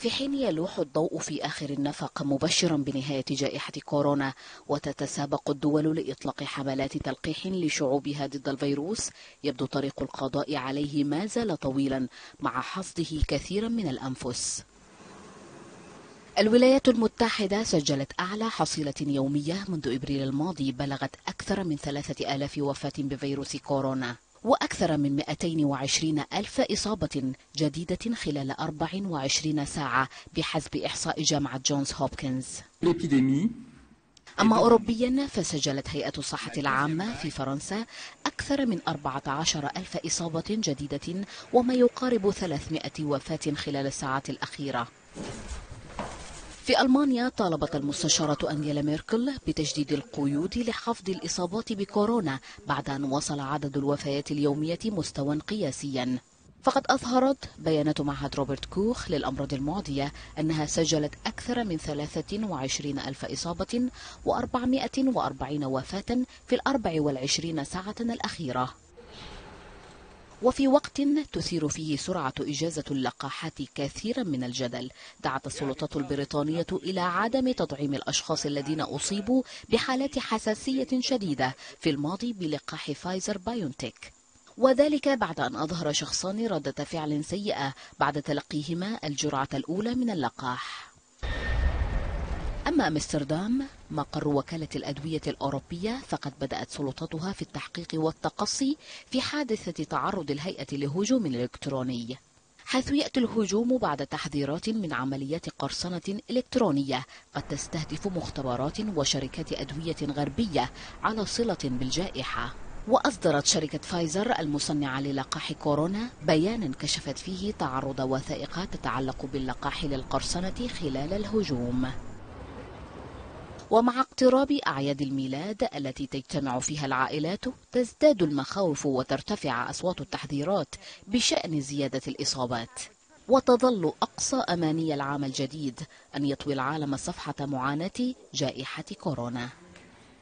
في حين يلوح الضوء في آخر النفق مبشرا بنهاية جائحة كورونا وتتسابق الدول لإطلاق حملات تلقيح لشعوبها ضد الفيروس. يبدو طريق القضاء عليه ما زال طويلا مع حصده كثيرا من الأنفس. الولايات المتحدة سجلت أعلى حصيلة يومية منذ إبريل الماضي بلغت أكثر من ثلاثة آلاف وفاة بفيروس كورونا. وأكثر من 220 ألف إصابة جديدة خلال 24 ساعة بحسب إحصاء جامعة جونز هوبكنز. أما أوروبيا فسجلت هيئة الصحة العامة في فرنسا أكثر من 14 ألف إصابة جديدة وما يقارب 300 وفاة خلال الساعات الأخيرة. في ألمانيا طالبت المستشارة أنجيلا ميركل بتجديد القيود لحفظ الإصابات بكورونا بعد أن وصل عدد الوفيات اليومية مستوى قياسيا. فقد أظهرت بيانات معهد روبرت كوخ للأمراض المعدية أنها سجلت أكثر من 23 ألف إصابة و440 وفاة في الأربع والعشرين ساعة الأخيرة. وفي وقت تثير فيه سرعة إجازة اللقاحات كثيرا من الجدل. دعت السلطات البريطانية إلى عدم تطعيم الأشخاص الذين أصيبوا بحالات حساسية شديدة في الماضي بلقاح فايزر بايونتيك وذلك بعد أن أظهر شخصان ردة فعل سيئة بعد تلقيهما الجرعة الأولى من اللقاح. أما أمستردام مقر وكالة الأدوية الأوروبية فقد بدأت سلطتها في التحقيق والتقصي في حادثة تعرض الهيئة لهجوم إلكتروني حيث يأتي الهجوم بعد تحذيرات من عمليات قرصنة إلكترونية قد تستهدف مختبرات وشركات أدوية غربية على صلة بالجائحة. وأصدرت شركة فايزر المصنعة للقاح كورونا بيانا كشفت فيه تعرض وثائق تتعلق باللقاح للقرصنة خلال الهجوم. ومع اقتراب أعياد الميلاد التي تجتمع فيها العائلات تزداد المخاوف وترتفع أصوات التحذيرات بشأن زيادة الإصابات. وتظل أقصى أماني العام الجديد أن يطوي العالم صفحة معاناة جائحة كورونا.